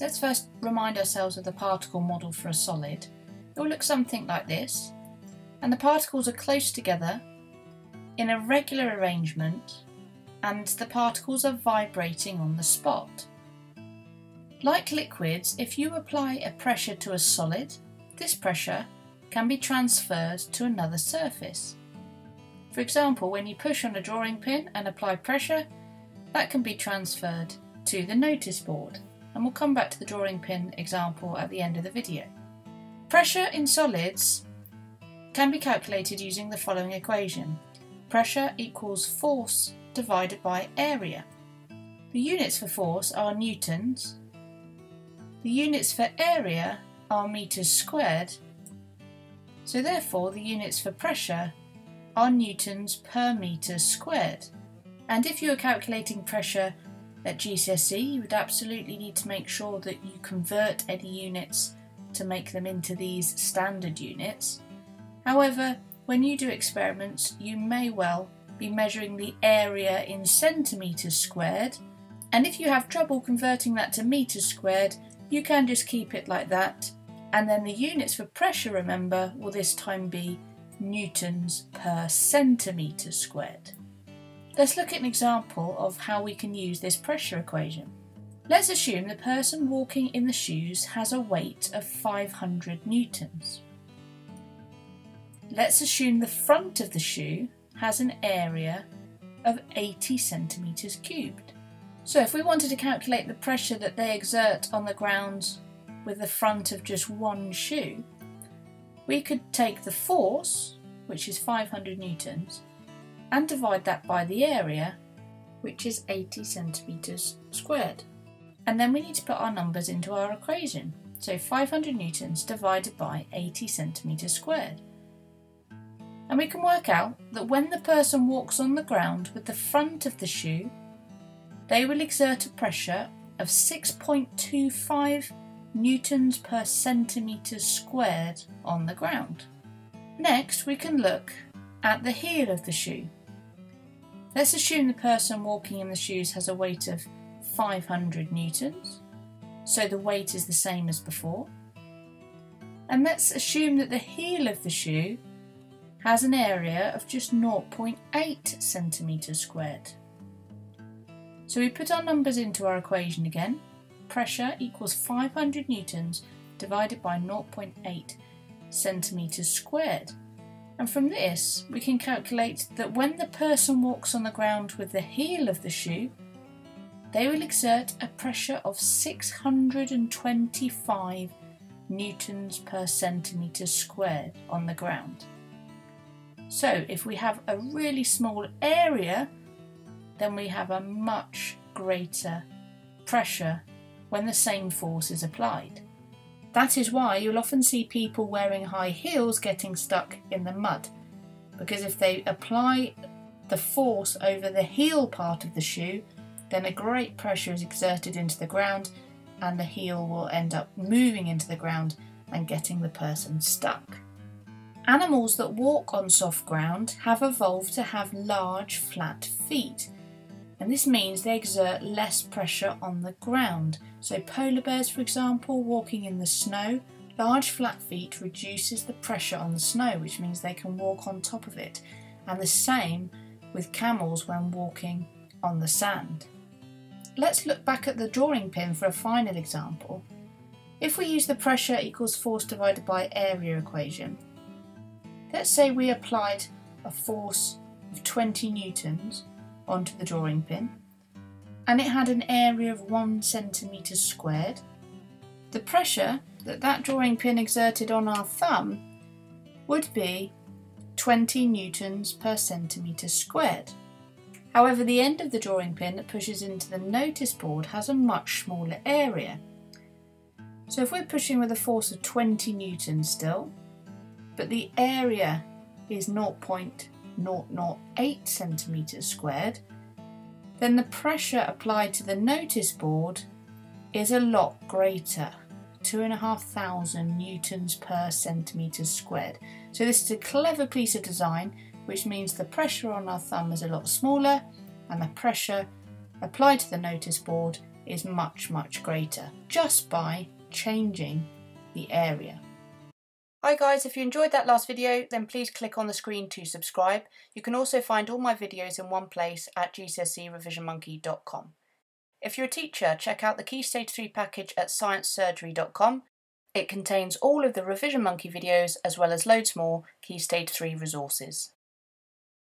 Let's first remind ourselves of the particle model for a solid. It will look something like this, and the particles are close together in a regular arrangement, and the particles are vibrating on the spot. Like liquids, if you apply a pressure to a solid, this pressure can be transferred to another surface. For example, when you push on a drawing pin and apply pressure, that can be transferred to the notice board. And we'll come back to the drawing pin example at the end of the video. Pressure in solids can be calculated using the following equation. Pressure equals force divided by area. The units for force are newtons. The units for area are meters squared. So therefore the units for pressure are newtons per metre squared. And if you are calculating pressure at GCSE, you would absolutely need to make sure that you convert any units to make them into these standard units. However, when you do experiments, you may well be measuring the area in centimetres squared, and if you have trouble converting that to metres squared, you can just keep it like that, and then the units for pressure, remember, will this time be newtons per centimetre squared. Let's look at an example of how we can use this pressure equation. Let's assume the person walking in the shoes has a weight of 500 newtons. Let's assume the front of the shoe has an area of 80 centimetres cubed. So if we wanted to calculate the pressure that they exert on the ground with the front of just one shoe, we could take the force, which is 500 newtons, and divide that by the area, which is 80 centimetres squared. And then we need to put our numbers into our equation. So 500 newtons divided by 80 centimetres squared. And we can work out that when the person walks on the ground with the front of the shoe, they will exert a pressure of 6.25 newtons per centimetre squared on the ground. Next, we can look at the heel of the shoe. Let's assume the person walking in the shoes has a weight of 500 newtons, so the weight is the same as before. And let's assume that the heel of the shoe has an area of just 0.8 centimetres squared. So we put our numbers into our equation again pressure equals 500 newtons divided by 0.8 centimetres squared. And from this, we can calculate that when the person walks on the ground with the heel of the shoe, they will exert a pressure of 625 newtons per centimetre squared on the ground. So if we have a really small area, then we have a much greater pressure when the same force is applied. That is why you'll often see people wearing high heels getting stuck in the mud, because if they apply the force over the heel part of the shoe, then a great pressure is exerted into the ground and the heel will end up moving into the ground and getting the person stuck. Animals that walk on soft ground have evolved to have large flat feet and this means they exert less pressure on the ground. So polar bears, for example, walking in the snow, large flat feet reduces the pressure on the snow, which means they can walk on top of it. And the same with camels when walking on the sand. Let's look back at the drawing pin for a final example. If we use the pressure equals force divided by area equation, let's say we applied a force of 20 newtons onto the drawing pin and it had an area of one centimetre squared. The pressure that that drawing pin exerted on our thumb would be 20 newtons per centimetre squared. However, the end of the drawing pin that pushes into the notice board has a much smaller area. So if we're pushing with a force of 20 newtons still, but the area is 0.20 0.08 centimetres squared, then the pressure applied to the notice board is a lot greater, 2,500 newtons per centimetre squared. So this is a clever piece of design which means the pressure on our thumb is a lot smaller and the pressure applied to the notice board is much, much greater just by changing the area. Hi guys, if you enjoyed that last video then please click on the screen to subscribe. You can also find all my videos in one place at gcserevisionmonkey.com. If you're a teacher, check out the Key Stage 3 package at sciencesurgery.com. It contains all of the Revision Monkey videos as well as loads more Key Stage 3 resources.